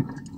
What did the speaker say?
Mm-hmm.